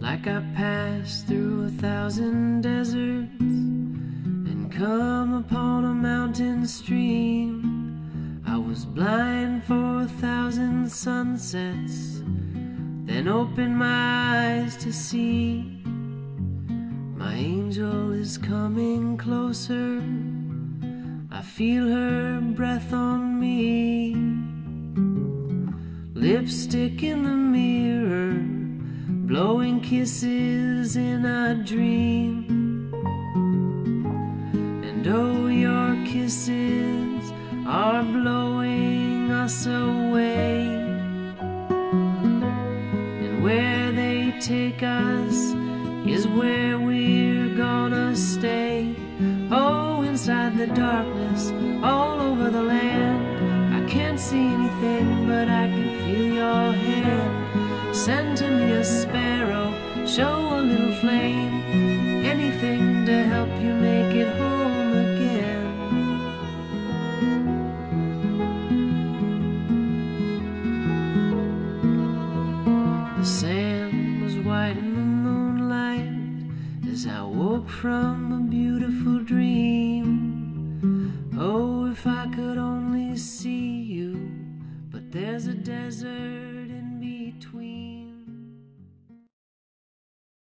Like I passed through a thousand deserts and come upon a mountain stream. I was blind for a thousand sunsets, then opened my eyes to see. My angel is coming closer. I feel her breath on me. Lipstick in the mirror, blowing kisses in a dream. And oh, your kisses are blowing us away. And where they take us is where we're gonna stay. Oh, inside the darkness, all over the land. I can't see anything, but I can feel your hand. Send a sparrow, show a little flame. Anything to help you make it home again. The sand was white in the moonlight as I woke from a beautiful dream. Oh, if I could only see you, but there's a desert